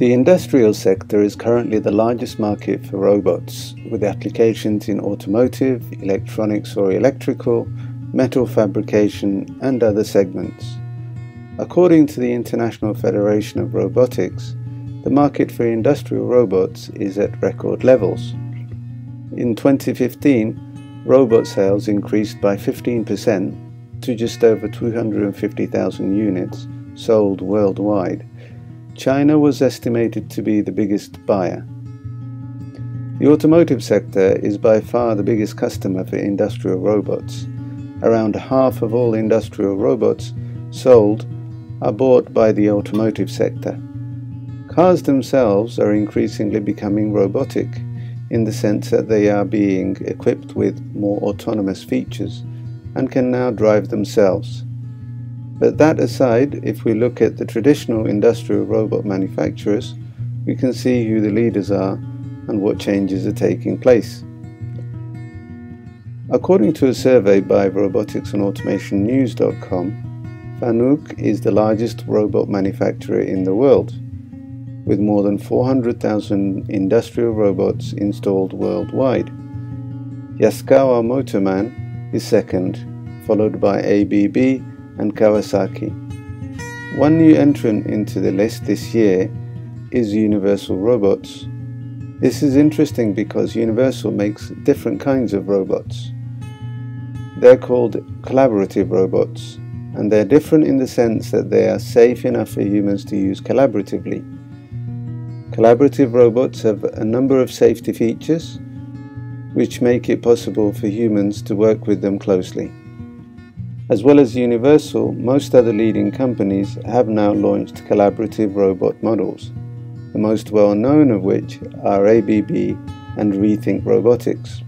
The industrial sector is currently the largest market for robots, with applications in automotive, electronics or electrical, metal fabrication, and other segments. According to the International Federation of Robotics, the market for industrial robots is at record levels. In 2015, robot sales increased by 15% to just over 250,000 units sold worldwide China was estimated to be the biggest buyer. The automotive sector is by far the biggest customer for industrial robots. Around half of all industrial robots sold are bought by the automotive sector. Cars themselves are increasingly becoming robotic in the sense that they are being equipped with more autonomous features and can now drive themselves. But that aside, if we look at the traditional industrial robot manufacturers, we can see who the leaders are and what changes are taking place. According to a survey by roboticsandautomationnews.com, Fanuc is the largest robot manufacturer in the world, with more than 400,000 industrial robots installed worldwide. Yaskawa Motoman is second, followed by ABB and Kawasaki. One new entrant into the list this year is Universal Robots. This is interesting because Universal makes different kinds of robots. They're called collaborative robots, and they're different in the sense that they are safe enough for humans to use collaboratively. Collaborative robots have a number of safety features which make it possible for humans to work with them closely. As well as Universal, most other leading companies have now launched collaborative robot models, the most well known of which are ABB and Rethink Robotics.